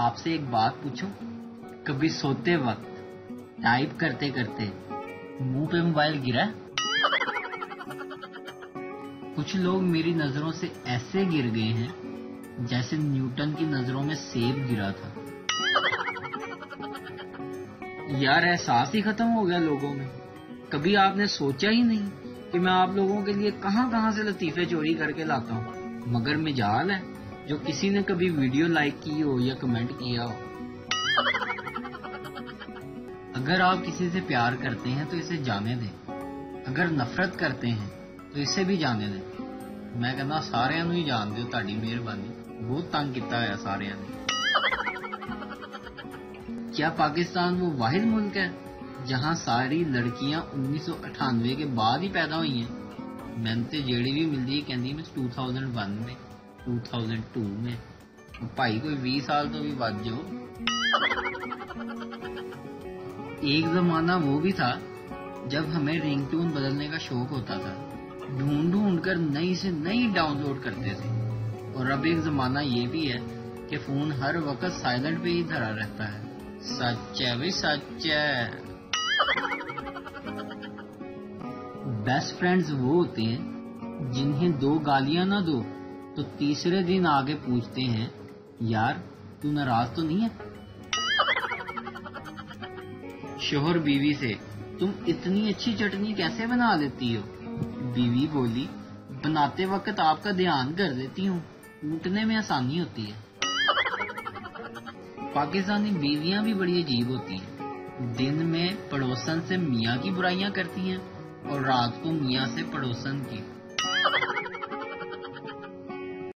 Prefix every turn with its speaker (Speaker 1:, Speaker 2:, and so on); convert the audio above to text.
Speaker 1: आपसे एक बात पूछूँ? कभी सोते वक्त टाइप करते करते मुँह पे मोबाइल गिरा कुछ लोग मेरी नज़रों से ऐसे गिर गए हैं, जैसे न्यूटन की नज़रों में सेब गिरा था। यार एहसास ही खत्म हो गया लोगों में। कभी आपने सोचा ही नहीं कि मैं आप लोगों के लिए कहाँ कहाँ से लतीफे चोरी करके लाता हूँ, मगर मिजाल है। जो किसी ने कभी वीडियो लाइक की हो या कमेंट किया हो अगर आप किसी से प्यार करते हैं तो इसे जाने दें अगर नफरत करते हैं तो इसे भी जाने दें मैं कहना ਸਾਰਿਆਂ ਨੂੰ ਹੀ ਜਾਣ ਦਿਓ ਤੁਹਾਡੀ ਮਿਹਰਬਾਨੀ ਬਹੁਤ ਤੰਗ ਕੀਤਾ ਹੋਇਆ ਸਾਰਿਆਂ ਨੇ क्या पाकिस्तान वो वाहिद मुल्क है जहां सारी लड़कियां 1998 के बाद ही पैदा हुई हैं मैंने तो जेड़ी भी मिलती है कहती मैं 2001 में 2002 में। भाई, कोई 20 साल तो भी बच जाओ। एक जमाना वो भी था, जब हमें रिंगटोन बदलने का शौक होता था। ढूंढ ढूंढ कर नई से नई डाउनलोड करते थे। और अब एक जमाना ये भी है कि फ़ोन हर वक्त साइलेंट पे ही धरा रहता है। सच है भाई, सच है। बेस्ट फ्रेंड्स वो होते हैं, जिन्हें दो गालियाँ ना दो। तो तीसरे दिन आगे पूछते हैं, यार, तू नाराज़ तो नहीं है? शोहर बीवी से, तुम इतनी अच्छी चटनी कैसे बना लेती हो? बीवी बोली, बनाते वक्त आपका ध्यान कर देती हूँ कूटने में आसानी होती है। पाकिस्तानी बीवियाँ भी बड़ी अजीब होती हैं। दिन में पड़ोसन से मियाँ की बुराइयाँ करती हैं और रात को मियाँ से पड़ोसन की।